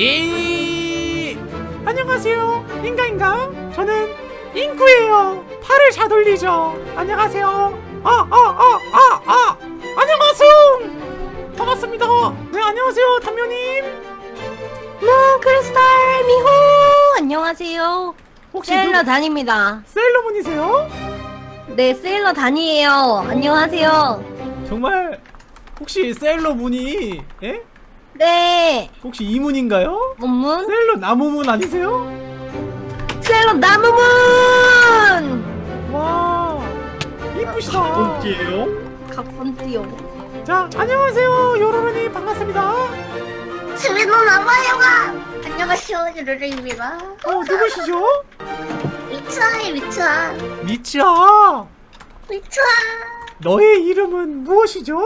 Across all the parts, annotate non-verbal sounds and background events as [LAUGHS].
예. 안녕하세요. 인가인가? 저는 인구예요. 팔을 잘 돌리죠. 안녕하세요. 아, 아, 아, 아, 아. 안녕하세요. 반갑습니다. 네, 안녕하세요. 담요님. 뭐 크리스탈 미호 안녕하세요 혹시 누- 단입니다 세일러문이세요? 네 세일러 단이에요 안녕하세요 정말 혹시 세일러문이 예? 네 혹시 이문인가요? 문문 세일러 나무문 아니세요? 세일러 나무문 와 이쁘시다. 꽁지예요? 각본띠요 자 안녕하세요 요로로님 반갑습니다. 재밌는 남아요가 안녕하세요 유르르입니다 어 누구시죠? 미츠아의 미츠아 미치야. 미츠아 너의 이름은 무엇이죠?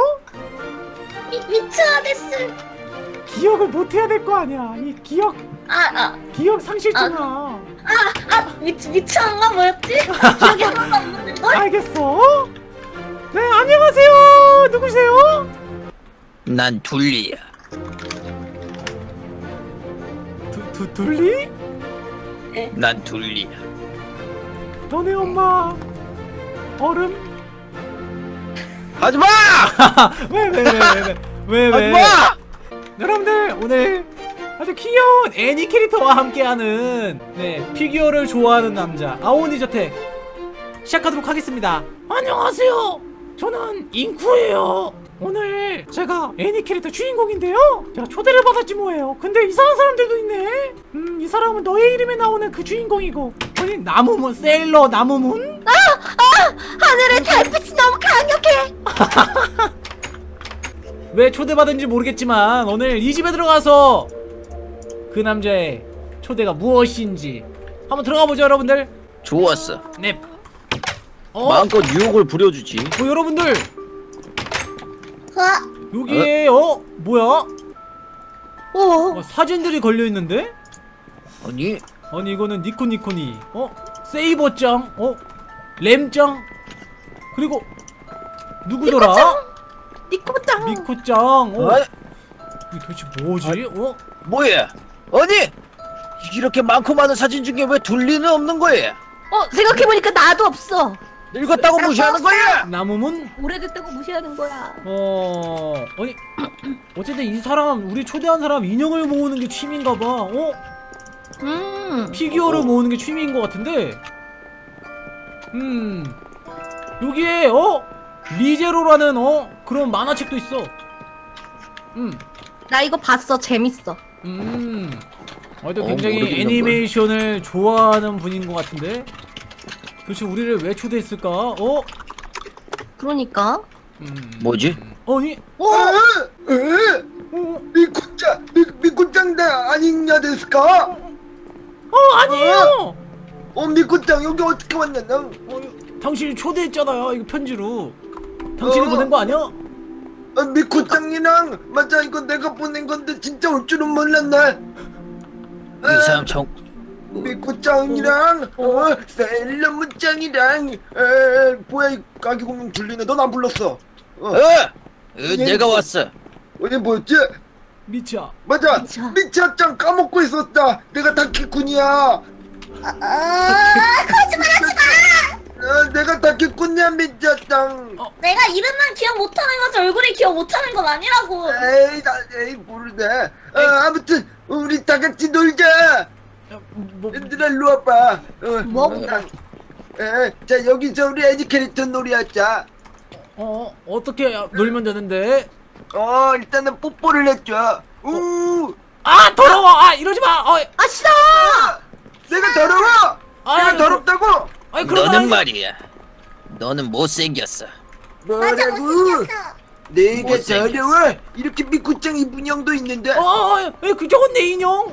미, 미츠아 데스 기억을 못 해야 될 거 아니야. 이 기억 아 아 기억 상실증아. 아, 미츠 미츠아인가 뭐였지? 기억이 하나도 안 어? 알겠어. 네 안녕하세요. 누구세요? 난 둘리야. 두, 두 둘리? 난 둘리야. 너네 엄마 얼음? 하지 마! 왜 왜 왜 왜왜 하지 왜? 마! 여러분들 오늘 아주 귀여운 애니 캐릭터와 함께하는 네 피규어를 좋아하는 남자 아오니 저택 시작하도록 하겠습니다. 안녕하세요. 저는 인쿠예요. 오늘 제가 애니 캐릭터 주인공인데요. 제가 초대를 받았지 뭐예요. 근데 이상한 사람들도 있네. 음, 이 사람은 너의 이름에 나오는 그 주인공이고. 아니 나무문 세일러 나무문? 하늘의 달빛이 너무 강력해 [LAUGHS] 왜 초대받은지 모르겠지만 오늘 이 집에 들어가서 그 남자의 초대가 무엇인지 한번 들어가 보죠 여러분들. 좋았어. 네. 어? 마음껏 유혹을 부려주지. 뭐 여러분들 와 여기에 어? 뭐야? 오 어, 사진들이 걸려 있는데? 아니, 아니 이거는 니코니코니 어? 세이버짱 어? 램짱 그리고 누구더라? 니코짱 미코짱 어? 어? 이게 도대체 뭐지? 어? 뭐야? 아니! 이렇게 많고 많은 사진 중에 왜 둘리는 없는 거야? 어 생각해보니까 나도 없어 늙었다고 무시하는 거야? 나무문? 오래됐다고 무시하는 거야 어... 아니 어쨌든 이 사람 우리 초대한 사람 인형을 모으는 게 취미인가 봐 어? 음 피규어를 모으는 게 취미인 것 같은데 음 여기에 어 리제로라는 어? 그런 만화책도 있어. 나 이거 봤어. 재밌어. 음음 어, 또 어, 굉장히 애니메이션을 좋아하는 분인 것 같은데. 도대체 우리를 왜 초대했을까? 어? 그러니까. 음, 뭐지? 아니. 오 어, 미쿠짱 미, 미쿠짱 다 아니냐 데스까? 어 아니에요! 어? 미쿠짱 여기 어떻게 왔냐 너? 어, 당신이 초대했잖아요 이거 편지로 당신이 어. 보낸 거 아니야? 어, 미쿠짱이랑 맞아. 이거 내가 보낸 건데 진짜 올 줄은 몰랐네. 이 사람 정, 미쿠짱이랑 어, 셀러무짱이랑 에 뭐야 이 아기 공룡 들리네. 넌 안 불렀어. 어, 어! 어, 내가 왔어. 어디 뭐였지? 미치야. 맞아. 미차. 미차짱 까먹고 있었다. 내가 다키쿤이야. 아, 거짓말하지 마 어, 내가 다키쿤이야 미차짱 내가 이름만 기억 못하는 거지 얼굴이 기억 못하는 건 아니라고. 에이 나 에이 모르네. 어, 아무튼 우리 다 같이 놀자. 야, 뭐, 얘들아 일로 와봐. 어, 뭐? 어, 에, 자 여기서 우리 애니 캐릭터 놀이하자. 어 어떻게 놀면 되는데? 어 일단은 뽀뽀를 해줘. 우! 아 더러워! 아 이러지 마! 어, 아 싫어! 내가 더러워! 아, 내가 더럽다고 아니 그런 거 너는 아니 말이야. 너는 못생겼어. 맞아 뭐라고. 못생겼어. 내가 못생겼어. 더러워 이렇게 미쿠짱 입은 형도 있는데. 어, 어, 어, 그 저건 내 인형?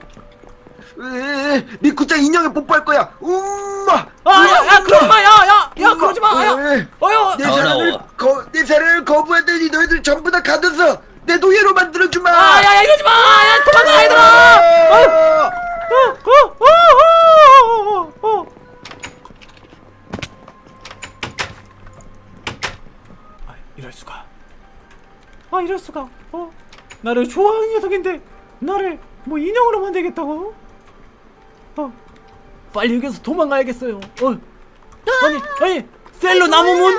에, 미쿠짱 인형에 뽀뽀할 거야. 엄마 아 야 야, 그러지 마야 야 야 그러지 마야 에, 어여 내. 사랑을 거, 내 사랑을 거부하더니 너희들 전부 다 가둬서 내 노예로 만들어 주마. 아 야 야 이러지 마 야 도망가 얘들아. 아! 어, 어, 어, 수가 어 나를 좋아하는 녀석인데 나를 뭐 인형으로 만들겠다고? 어, 빨리 여기서 도망가야겠어요. 어, 아니, 아니, 세일러문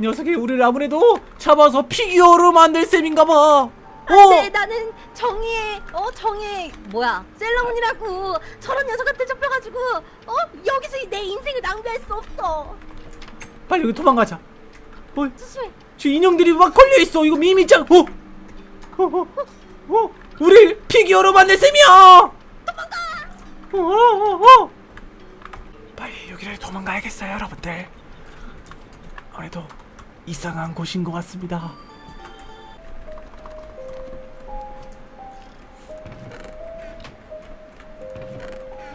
녀석이 우리를 아무래도 잡아서 피규어로 만들 셈인가봐. 네, 어, 나는 정의의 어 정의 뭐야 세일러문이라고 저런 녀석한테 잡혀가지고 어 여기서 내 인생을 낭비할 수 없어. 빨리 여기 도망가자. 어, 조심해. 저 인형들이 막 걸려 있어. 이거 미미짱. 어, 어, 어, 어, 우리 피규어로 만들 셈이야. 도망가. 어, 어, 어, 어. 빨리 여기를 도망가야겠어요, 여러분들. 아무래도 이상한 곳인 것 같습니다.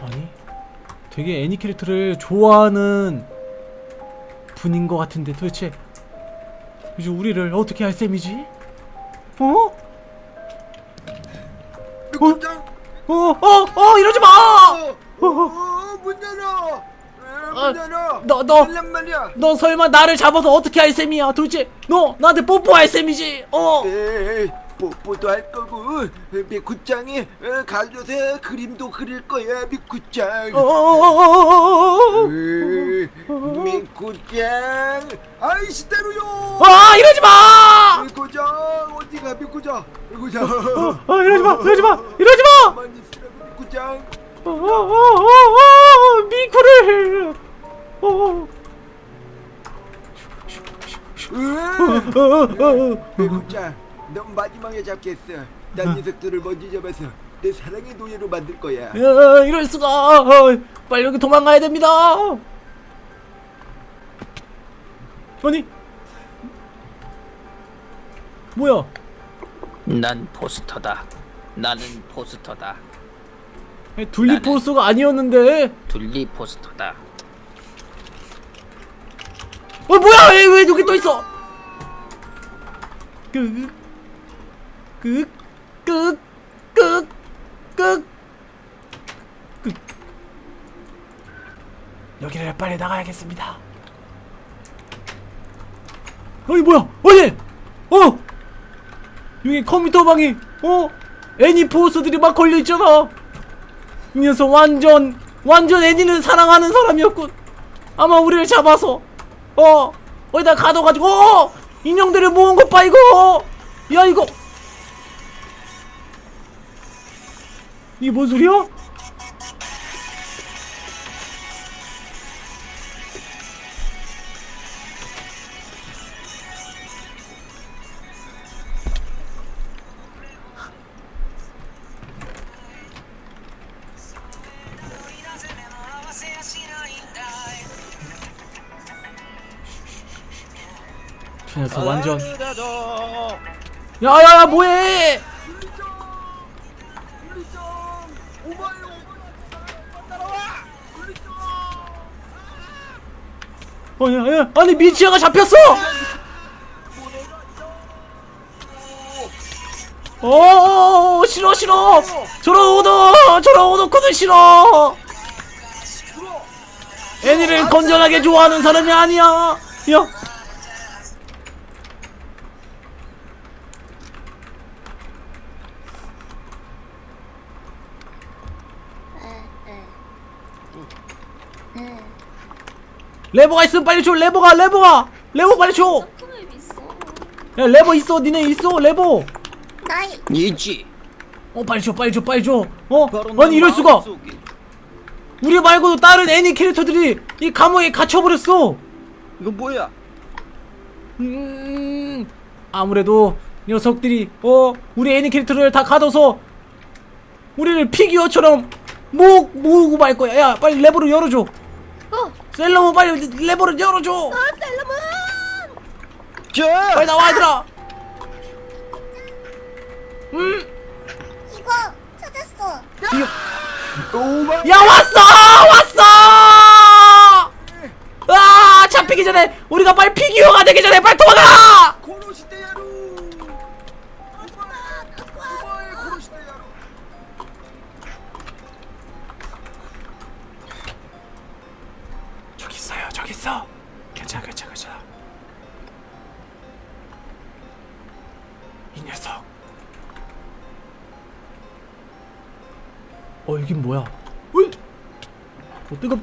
아니, 되게 애니 캐릭터를 좋아하는 분인 것 같은데 도대체 이제 우리를 어떻게 할 셈이지? 어? 미쿠짱 어? 어? 어? 이러지 마! 어, 어, 어, 문 열어 어, 아, 문 열어 너, 너, 열란 말이야 너 설마 나를 잡아서 어떻게 할 셈이야? 도대체 너 나한테 뽀뽀할 셈이지? 어? 에이, 뽀뽀도 할 거고 미쿠짱이 어, 가져서 그림도 그릴 거야 미쿠짱 어? 어? 어? 어? 어? 미쿠짱 아이씨 때로요 아 이러지 마! 미쿠짱 어디가 미쿠짱 미쿠짱 어 이러지 마! 이러지 마! 이러지 마! 가만히 있으라고 미쿠짱 어, 어, 어, 어, 어, 미쿠를 어, 어! 어, 어, 어. 미쿠짱 넌 마지막에 잡겠어 난 녀석들을 먼저 잡아서 내 사랑의 노예로 만들 거야 야, 이럴 수가. 어, 빨리 여기 도망가야 됩니다. 아니, 뭐야? 난 포스터다. 나는 포스터다. 둘리 포스가 아니었는데. 둘리 포스터다. 어 뭐야? 왜, 왜 여기 또 있어? 끄, 끄, 끄, 끄, 끄, 끄. 여기를 빨리 나가야겠습니다. 어이 뭐야? 어디? 어? 여기 컴퓨터 방에 어? 애니 포스들이 막 걸려 있잖아. 이 녀석 완전 완전 애니를 사랑하는 사람이었군. 아마 우리를 잡아서 어 어디다 가둬가지고 어! 인형들을 모은 것봐 이거 야 이거 이게 뭔 소리야? 저 녀석 완전 야야야 뭐해 어, 야, 야, 아니 미치아가 잡혔어! 어 싫어 싫어! 저런 오도 저런 오도코는 싫어! 애니를 건전하게 좋아하는 사람이 아니야! 야 레버가 있으면 빨리 줘 레버가 레버가! 레버 빨리 줘 야 레버 있어 니네 있어 레버! 나이. 있지. 어 빨리 줘 빨리 줘 빨리 줘 어? 아니 이럴 수가! 우리 말고도 다른 애니 캐릭터들이 이 감옥에 갇혀버렸어! 이거 뭐야? 음 아무래도 녀석들이 어 우리 애니 캐릭터를 다 가둬서 우리를 피규어처럼 모 모으고 말 거야. 야 빨리 레버를 열어줘. 어 셀러문 빨리 레버를 열어줘. 아, 셀러문. 자, 빨리 나와 얘들아. 음. 이거 찾았어. 오마 야 왔어 왔어! 아 잡히기 전에 우리가 빨리 피규어가 되기 전에 빨리 도망가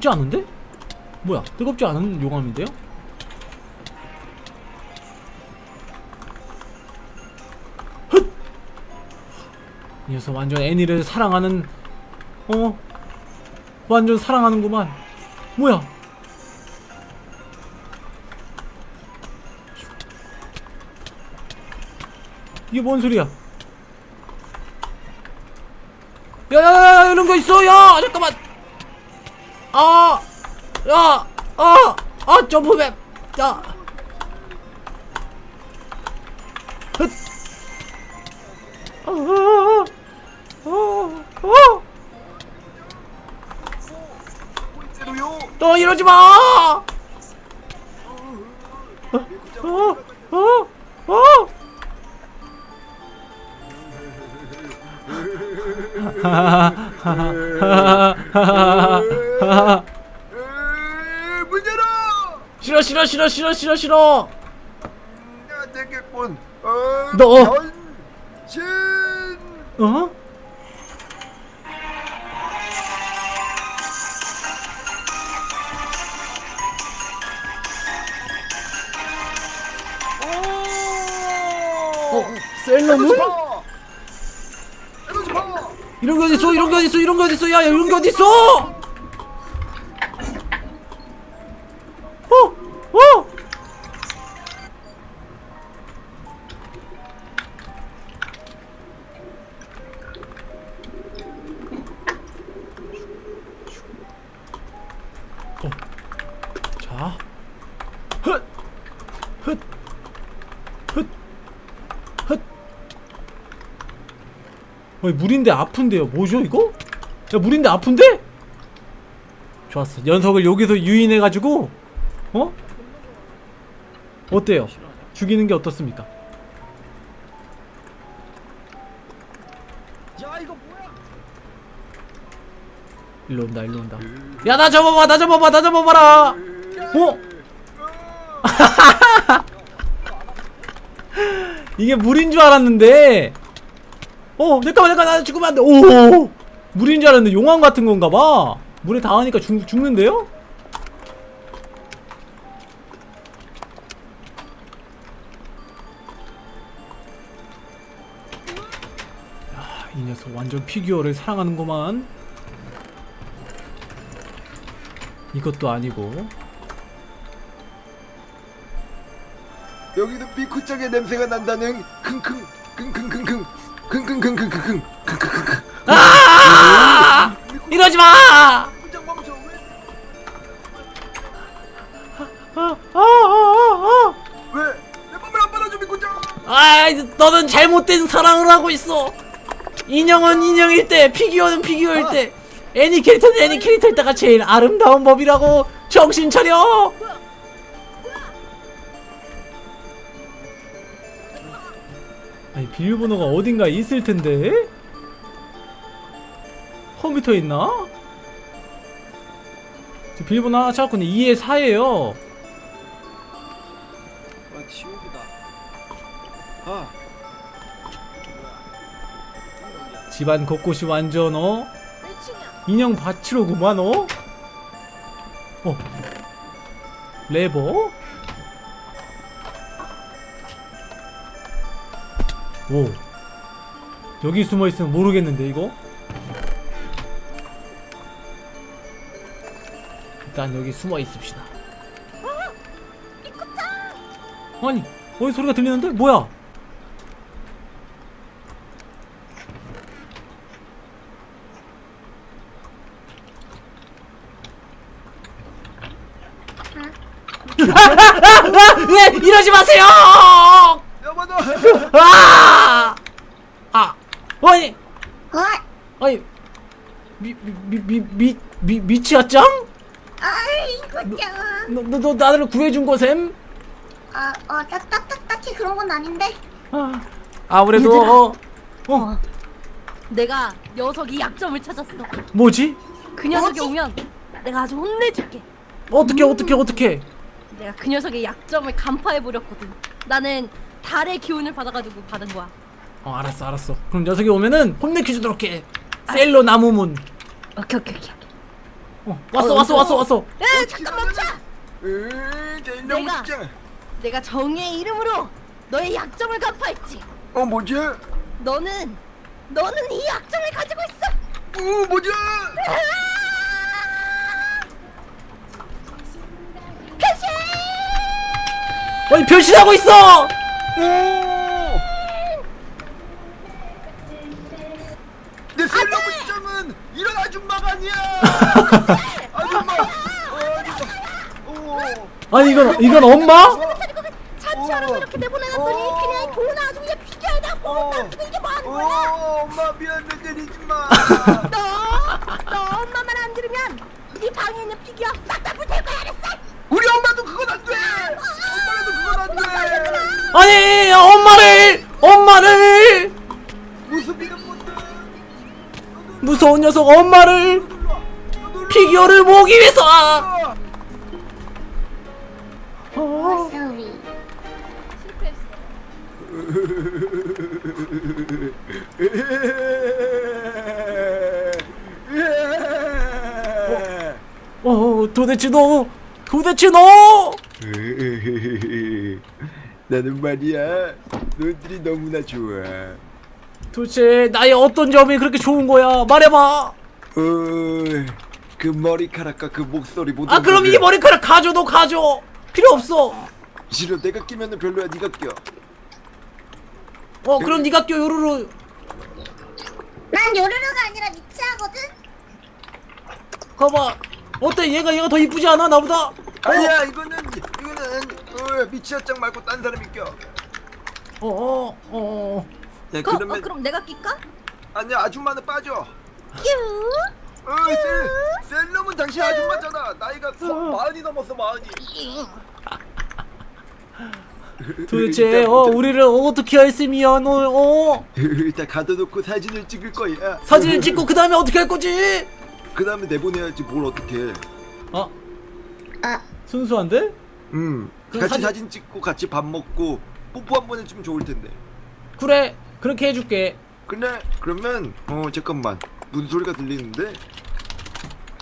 뜨겁지 않은데? 뭐야? 뜨겁지 않은 용암인데요? 헛! 이 녀석 완전 애니를 사랑하는 어 완전 사랑하는구만 뭐야 이게 뭔 소리야 야야야 이런 거 있어 야 잠깐만 아 야 아 아 점프맵 야 헛. 아, 아, 아, 아. 로너 이러지 마! 어, 어, 어, 어. 에이, [LAUGHS] [LAUGHS] 문 열어! 싫어 싫어 싫어 싫어 싫어 싫어 야, 되겠군. 어, 너. 변신! 어? 오! 어 셀러문? 이런 게 어딨어 이런 게 어딨어 이런 게 어딨어 야 이런 게 어딨어 어! 어이 물인데 아픈데요 뭐죠 이거? 야 물인데 아픈데? 좋았어 녀석을 여기서 유인해가지고 어? 어때요? 죽이는 게 어떻습니까? 일로 온다 일로 온다 야 나 잡아봐 나 잡아봐 나 잡아봐라 어? [LAUGHS] 이게 물인 줄 알았는데 어 잠깐만 잠깐 나 죽으면 안돼. 오 물인 줄 알았는데 용암 같은 건가 봐. 물에 닿으니까 죽, 죽는데요? 야, 이 녀석 완전 피규어를 사랑하는구만. 이것도 아니고. 여기도 미쿠짱의 냄새가 난다는 킁킁 킁킁킁킁 아! 이러지 마! 왜? 내 몸을 안 미쿠짱 아, 아, 너는 잘못된 사랑을 하고 있어. 인형은 인형일 때, 피규어는 피규어일 때, 애니 캐릭터는 애니 캐릭터일 때가 제일 아름다운 법이라고 정신 차려. 비밀번호가 어딘가에 있을 텐데 컴퓨터에 있나? 비밀번호 하나 찾았거든요 2에 4예요 아 지옥이다. 아 집안 곳곳이 완전 어? 인형 밭이로구만 어? 어 레버 오. 여기 숨어있으면 모르겠는데 이거? 일단 여기 숨어있읍시다. 아니 어디 소리가 들리는데? 뭐야? [LAUGHS] 이러지 마세요! 여보도 아! 아, 아니, 어? 아니, 미, 미, 미, 미, 미, 미치야짱? 아이고 짱. 너, 너, 너 나를 구해준 거셈? 아, 어, 딱, 딱, 딱, 딱히 그런 건 아닌데. 아, 아무래도, 얘들아. 어, 어, 내가 녀석이 약점을 찾았어. 뭐지? 그 녀석이 오면 내가 아주 혼내줄게. 어떻게, 어떻게, 어떻게? 내가 그 녀석의 약점을 간파해 버렸거든. 나는 달의 기운을 받아가지고 받은 거야. 어, 알았어, 알았어. 그럼 녀석이 오면은 혼내켜주도록 해. 셀로 나무문. 오케이 오케이 오케이. 어, 왔어 왔어 왔어 왔어. 에 잠깐 멈춰. 으, 내가-. 내가 정의의 이름으로 너의 약점을 간파했지. 어 뭐지? 너는 너는 이 약점을 가지고 있어. 어 뭐지? 표시. 아니 변신하고 있어. 오! 내 셀러 문장은 이런 아줌마가 아니야. 아줌마. 어, 아줌마. 오. 아니 이건 이건 엄마? 어. 이렇게 내보내놨더니 어. 그냥 돈 어. 뽕 쓰고 이게 뭐 하는 거야? 어, 엄마 미안해 때리지 마. 너, 너 엄마 말안 들으면 네 방에 있는 피규어 싹다 불태울 거야 알았어? 우리 엄마도 그건 안 돼. 엄마라도 그건 안 돼. 아니 엄마를 엄마를. 무서운 녀석 엄마를 피규어를 모으기 위해서. 어. 어 도대체 너 도대체 너 [LAUGHS] 나는 말이야 너희들이 너무나 좋아 도대체 나의 어떤 점이 그렇게 좋은 거야 말해봐. 어그 머리카락과 그 목소리 모든 아 그럼 게이 머리카락 가져 너 가져 필요 없어. 싫어 내가 끼면 은 별로야 네가 껴 어 그럼 네가 껴 요루루. 난 요루루가 아니라 미치하거든? 봐봐 어때 얘가 얘가 더 이쁘지 않아 나보다? 아니야 이거는 이거는 어, 미치야짱 말고 딴 사람이 껴 어어어. 어, 어. 야, 그, 그러면 어, 그럼 내가 낄까? 아니야 아줌마는 빠져. 큐 어, 셀, 셀럽은 당신 아줌마잖아. 나이가 서, 마흔이 넘었어 마흔이. 도대체 [LAUGHS] 어 우리를 어떻게 했으면 어, 어? 일단 가둬놓고 사진을 찍을 거야. 사진을 찍고 그 다음에 어떻게 할 거지? 그 다음에 내보내야지 뭘 어떻게 어? 아, 순수한데? 음. 그 같이 사진- 사진... 찍고 같이 밥 먹고 뽀뽀 한 번 해주면 좋을 텐데 그래 그렇게 해줄게. 근데 그러면 어 잠깐만 무슨 소리가 들리는데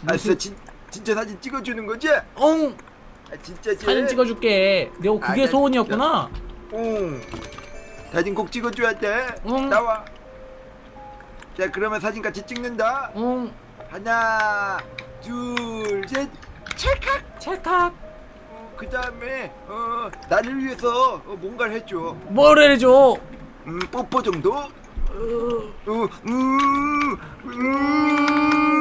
아 무슨- 진짜 진, 진짜 사진 찍어주는 거지? 엉아 진짜지? 사진 찍어줄게. 내가 그게 아, 소원이었구나. 응 사진 꼭 찍어줘야 돼 응. 나와 자 그러면 사진 같이 찍는다 엉 하나 둘 셋 찰칵 찰칵. 그 다음에 어 나를 위해서 어, 뭔가를 해줘 뭘 해줘? 음 뽀뽀 정도? 어, 어, 음, 음,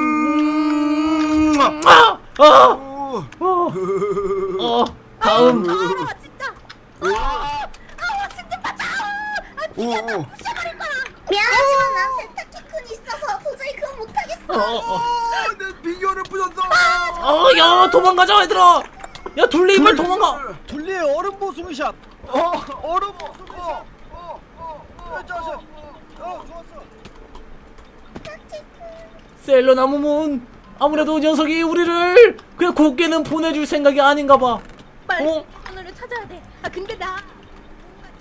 아! 아! 오, 어! 어! 다음 더러워 진짜 오, 아우 진짜 맞아 아 오, 오. 부셔버릴 거야 미안하지만 난 펜타키쿤이 있어서 도저히 그건 못하겠어. 어, 어, 아, 내 비교를 부셨어. 어, 야, 도망가자, 얘들아! 야, 둘리, 빨리 도망가! 둘리의 얼음 보송샷. 어, 얼음. 어, 어, 어, 어, 어, 자자. 어, 좋았어. 셀러 나무문! 아무래도 녀석이 우리를 그냥 곱게는 보내줄 생각이 아닌가 봐. 빨리 어? 오늘을 찾아야 돼아 근데 나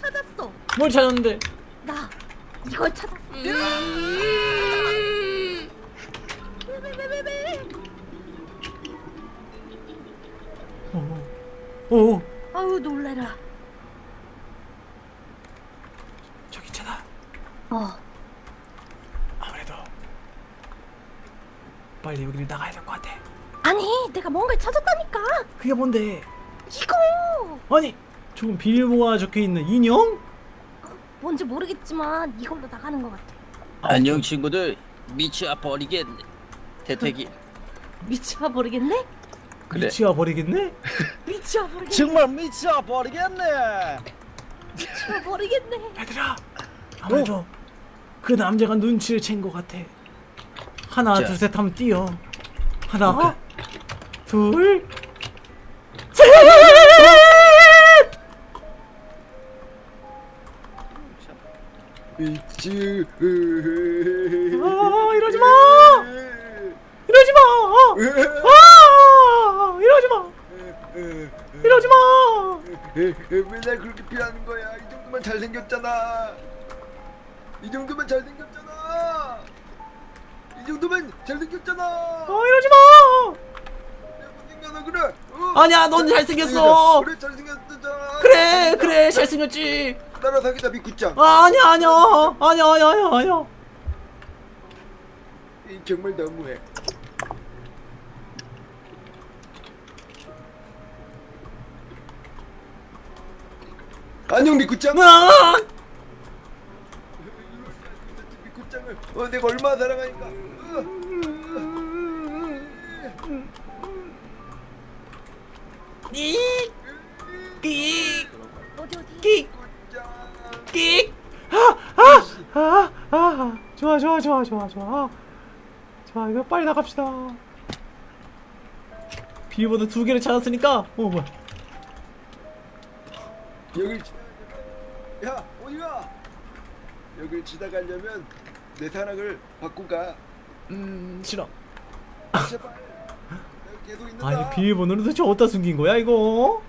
찾았어 뭘 찾았는데? 나 이걸 찾았어 음. 어, 어, 아우 놀래라 저기 있잖아. 어 아무래도 빨리 여기를 나가야 될 것 같아. 아니 내가 뭔가를 찾았다니까 그게 뭔데? 이거 아니, 조금 비밀번호가 적혀 있는 인형? 뭔지 모르겠지만 이걸로 나가는 것 같아 안녕 친구들 미치아 버리겠네. 태태기. 미치와 버리겠네? 그래. 미치가 버리겠네? [LAUGHS] 미치와 버리겠네 정말 미치아 버리겠네. 미치와 버리겠네 얘들아, 아무래도 그 남자가 눈치를 챈 것 같아. 하나, 자. 둘, 셋 하면 뛰어. 하나, 둘, 셋! 미치. 아, 이러지 마! 이러지 마! 아, 이러지 마! 이러지 마! 왜날 그렇게 피하는 거야? 이 정도면 잘생겼잖아. 이 정도면 잘생겼잖아. 이 정도면 잘생겼잖아. 어 이러지 마 생각나 그래. 어. 아니야 넌 잘생겼어 그래 잘생겼잖아. 그래 그래 잘생겼지 나랑 사귀자 미쿠짱. 아 아니야 아니야 아니야 아니야 아니야 정말 너무해. 안녕 미쿠짱. 아! 미쿠짱을 어, 내가 얼마나 사랑하니까. 아, 아아아 아 좋아 좋아 좋아 좋아 좋아. 좋아 이거 빨리 나갑시다. 비밀번호 두 개를 찾았으니까. 어 뭐야 여길 야 어디가? 여길 지나가려면 내 사랑을 받고 가. 음 싫어 제발. 내가 계속 있는다. 아니 비밀번호를 도대체 어디다 숨긴 거야 이거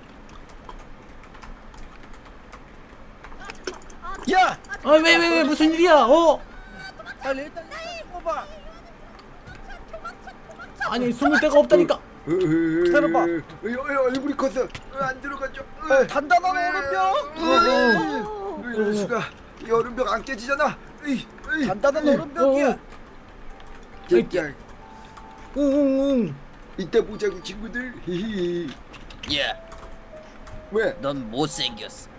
야! 아왜왜왜 무슨 일이야 어 빨리 일단 뽑아. 아니 숨을 데가 없다니까 기다려봐. 얼굴이 커서 어, 안 들어가죠. 어. 어, 왜 이럴 수가? 이 얼음벽 안 깨지잖아. 단단한. 얼음벽이야. 진짜 웅웅웅 이따 보자고 친구들. 히히. 야, 왜? 넌 못생겼어.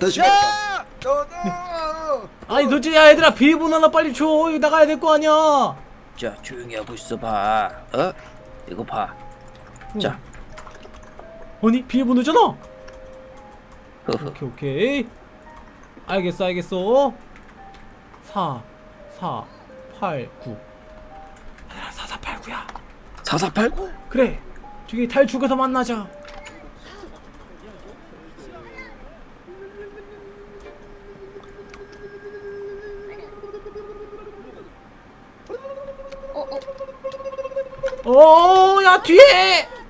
다시 야! 너 너. 아니 도대체 야 얘들아 비밀번호 하나 빨리 줘 이거 나가야 될 거 아니야 자, 조용히 하고 있어 봐. 어? 이거 봐. 자, 아니 비밀번호잖아. 오케이 오케이 알겠어 알겠어 4 4 8 9 얘들아 4 4 8 9야 4489? 그래 저기 탈출구에서 만나자 오야 뒤에 에?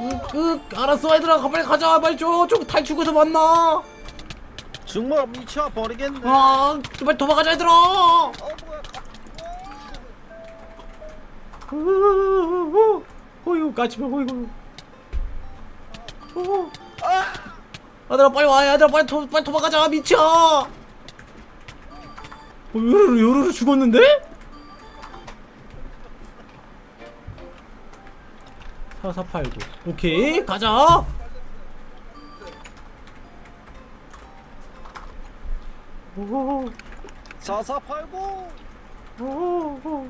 으, 으, 알았어 얘들아 빨리 가자 빨리 저쪽 탈출구에서 만나 정말 미쳐 버리겠네. 아 빨리 도망가자 얘들아 어, 뭐야? 어이구 어. 얘들아 빨리 와 얘들아 빨리 도, 빨리 도망가자 미쳐 어, 요르르 요르르 죽었는데? 사사팔구 오케이 가자 오, 4489. 오, 오.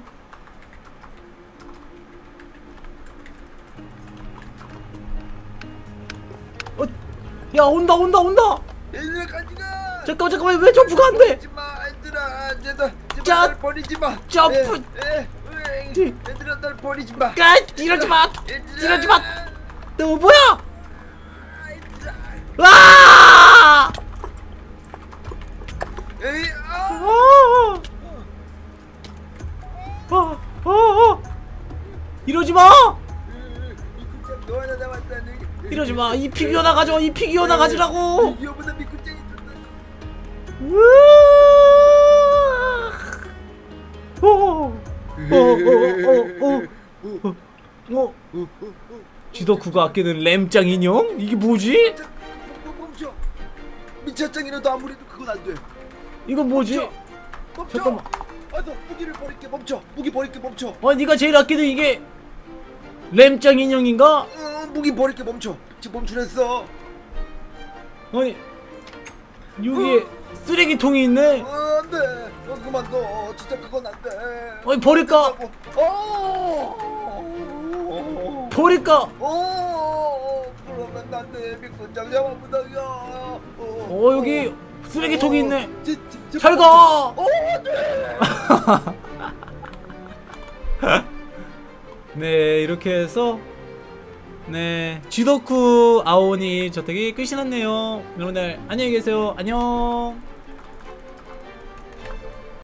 어, 야 온다 온다 온다 가. 잠깐만 잠깐만 왜 점프가 안돼 버리지 마, 얘들아. 제발 자, 날 버리지 마. 점프. 에, 에, 으이, 지. 얘들아 날 버리지 마. 까 이러지 마. 이러지 마. 너 뭐야 와 에이, 아. 아! 아, 아, 아. 이러지 마. 이러지 마 이 피규어 나 가져 이 피규어 나 가지라고 이거보다 미쿠짱이 오, 오, 오, 오. 어? 지덕후가 아끼는 램짱 인형? 이게 뭐지? 멈춰. 미쳤짱이라도 아무래도 그건 안 돼. 이건 뭐지? 멈춰. 잠깐만. 어서 무기를 버릴게 멈춰. 무기 버릴게 멈춰. 아, 네가 제일 아끼는 이게 램짱 인형인가? 어, 무기 버릴게 멈춰. 지금 멈추랬어. 아니 여기에 쓰레기통이 있네. 어, 그만 둬 진짜 그건 안 돼 어이 버릴까? 어 버릴까? 어, 그러면 난내 비군장 야마부당이야. 어, 어 여기 쓰레기통이 있네. 지- 지- 잘 가. 어, 네 [LAUGHS] 이렇게 해서 네 지도쿠 아오니 저택이 끝이 났네요. 여러분들 안녕히 계세요. 안녕.